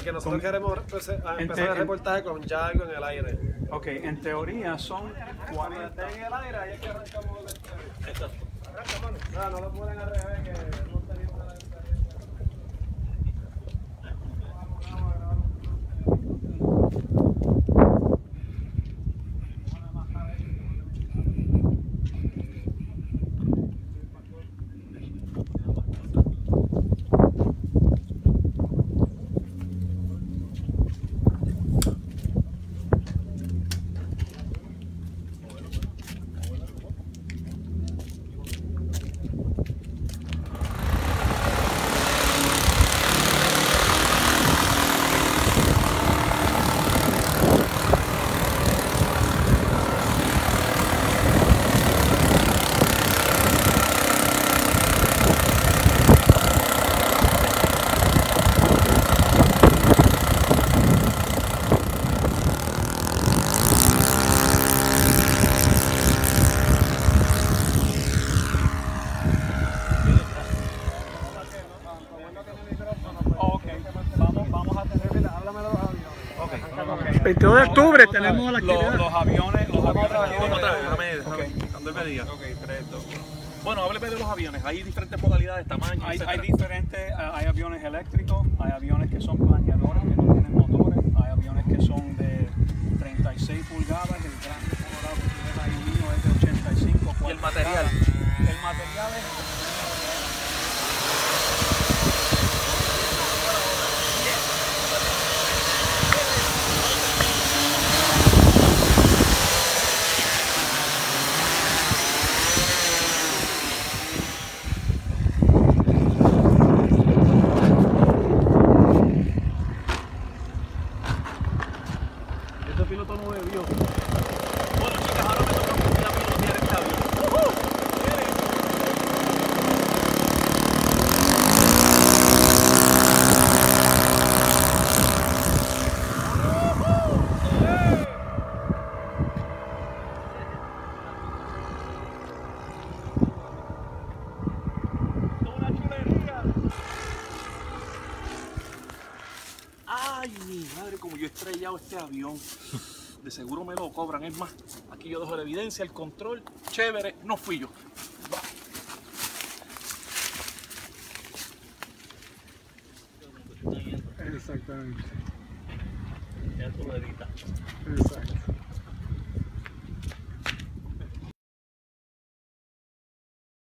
porque nosotros Con- queremos pues, eh, empezar te- el en- reportaje con ya algo en el aire. Ok, en teoría son 40. en el aire, ahí es que arrancamos el Arranca, mano. No, no lo ponen al revés, que aviones. Ok, 22 de octubre tenemos la Los, actividad. los aviones, los aviones. Otra vez, déjame, Ok. déjame, cuando él me diga. Ok, tres, dos, uno. Bueno, hábleme de los aviones. Hay diferentes modalidades, tamaños, Hay, hay diferentes, ah, hay aviones eléctricos, hay aviones que son planeadores que no tienen motores, hay aviones que son de 36 pulgadas, el grande colorado que tienes ahí mío es de 85. ¿Y el material? El material es Este piloto no bebió. Ay, mi madre, como yo he estrellado este avión. De seguro me lo cobran. Es más, aquí yo dejo la evidencia, el control. Chévere, no fui yo. Exactamente. Ya tú lo editas. Exacto.